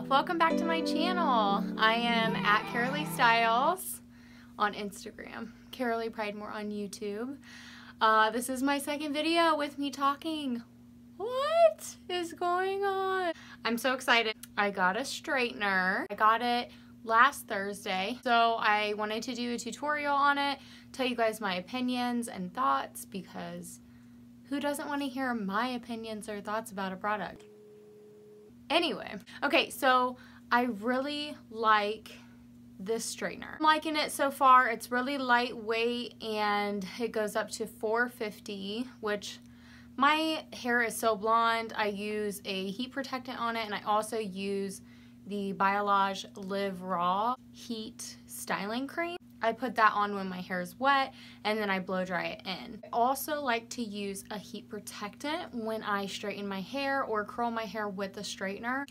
Welcome back to my channel. I am at Caralee Styles on Instagram, Caralee Pridemore on YouTube. Uh, this is my second video with me talking. What is going on? I'm so excited. I got a straightener. I got it last Thursday. So I wanted to do a tutorial on it, tell you guys my opinions and thoughts because who doesn't want to hear my opinions or thoughts about a product? Anyway, okay, so I really like this straightener. I'm liking it so far. It's really lightweight and it goes up to 450, which my hair is so blonde. I use a heat protectant on it and I also use the Biolage Live Raw Heat Styling Cream. I put that on when my hair is wet and then I blow dry it in. I also like to use a heat protectant when I straighten my hair or curl my hair with a straightener.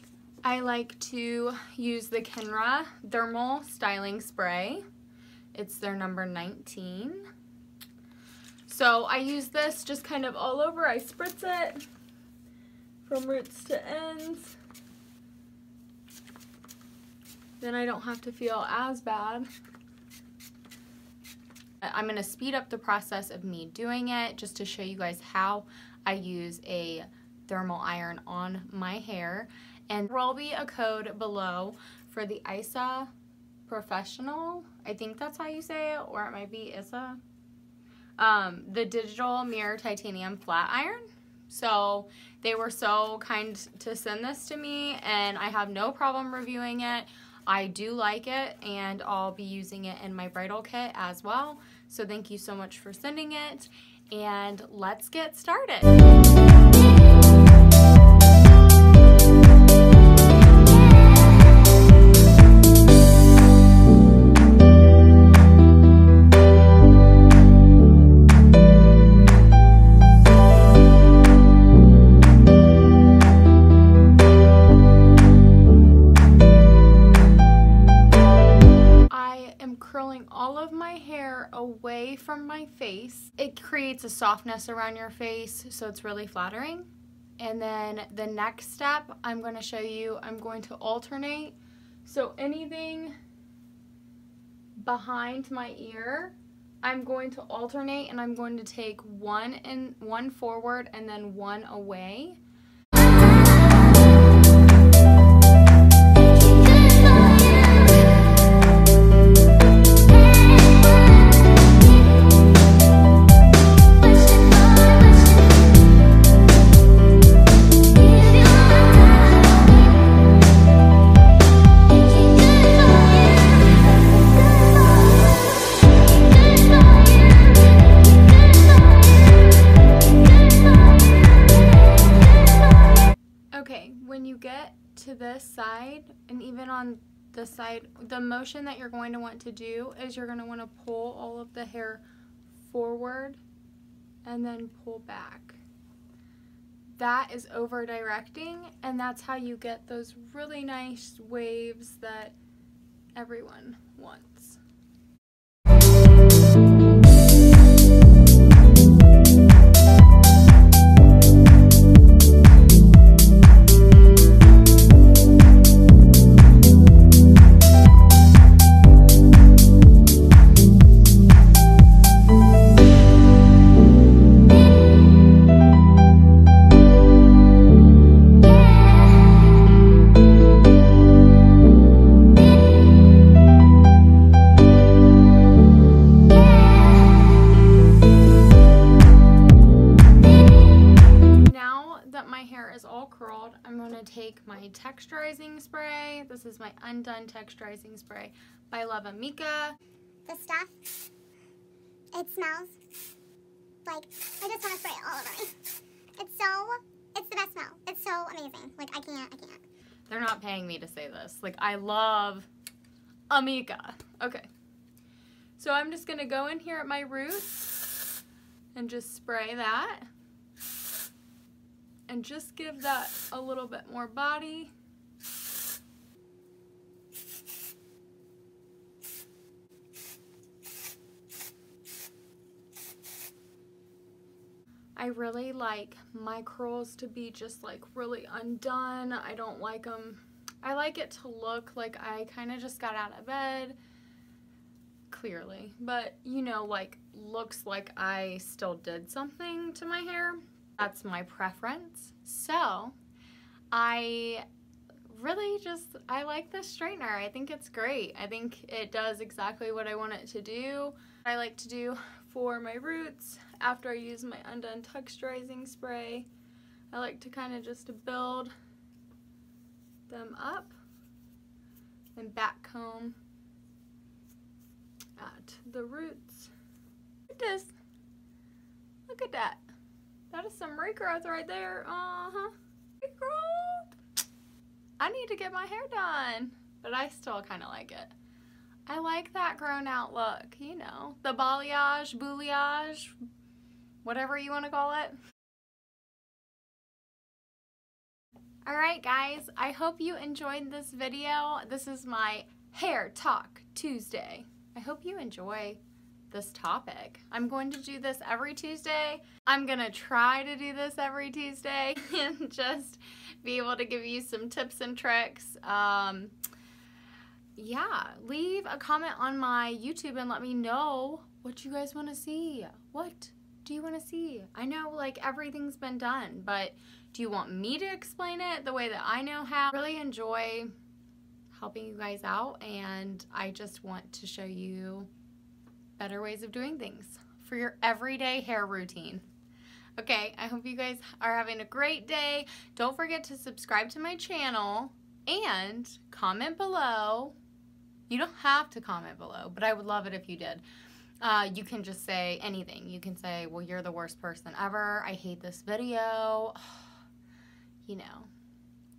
I like to use the Kenra Thermal Styling Spray. It's their number 19. So I use this just kind of all over. I spritz it from roots to ends. Then I don't have to feel as bad. I'm going to speed up the process of me doing it just to show you guys how I use a thermal iron on my hair. And there will be a code below for the ISA Professional. I think that's how you say it, or it might be ISA. Um, the Digital Mirror Titanium Flat Iron. So they were so kind to send this to me, and I have no problem reviewing it. I do like it and I'll be using it in my bridal kit as well. So thank you so much for sending it and let's get started. Away from my face. It creates a softness around your face, so it's really flattering. And then the next step I'm going to show you, I'm going to alternate. So anything behind my ear, I'm going to alternate and I'm going to take one and one forward and then one away. On the side, the motion that you're going to want to do is you're going to want to pull all of the hair forward and then pull back. That is over directing and that's how you get those really nice waves that everyone wants. Take my texturizing spray. This is my Undone Texturizing Spray by Lovamika. The stuff, it smells like, I just want to spray it all over me. It's so, it's the best smell. It's so amazing. Like, I can't, I can't. They're not paying me to say this. Like, I love Amika. Okay. So I'm just going to go in here at my roots and just spray that and just give that a little bit more body. I really like my curls to be just like really undone. I don't like them I like it to look like I kind of just got out of bed, clearly, but you know, like looks like I still did something to my hair. That's my preference. So I really just, I like this straightener. I think it's great. I think it does exactly what I want it to do. I like to do for my roots after I use my Undone Texturizing Spray. I like to kind of just build them up and back comb at the roots. At this. Look at that. That is some regrowth right there. Uh-huh. Regrowth. I need to get my hair done, but I still kind of like it. I like that grown out look, you know, the balayage, bouliage, whatever you want to call it. Alright guys, I hope you enjoyed this video. This is my Hair Talk Tuesday. I hope you enjoy this topic. I'm going to do this every Tuesday. I'm going to try to do this every Tuesday and just be able to give you some tips and tricks. Um, yeah, leave a comment on my YouTube and let me know what you guys want to see. What do you want to see? I know like everything's been done, but do you want me to explain it the way that I know how? Really enjoy helping you guys out and I just want to show you better ways of doing things for your everyday hair routine. Okay, I hope you guys are having a great day. Don't forget to subscribe to my channel and comment below. You don't have to comment below, but I would love it if you did. Uh, you can just say anything. You can say, well, you're the worst person ever. I hate this video. you know.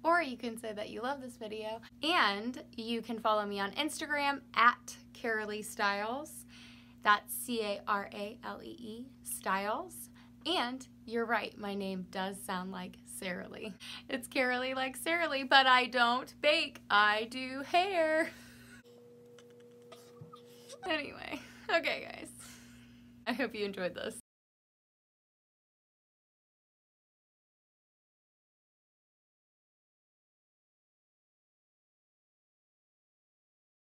Or you can say that you love this video. And you can follow me on Instagram at Caralee Styles. That's C-A-R-A-L-E-E Styles. And you're right, my name does sound like Sara Lee. It's Caralee like Sara Lee, but I don't bake, I do hair. anyway, okay guys. I hope you enjoyed this.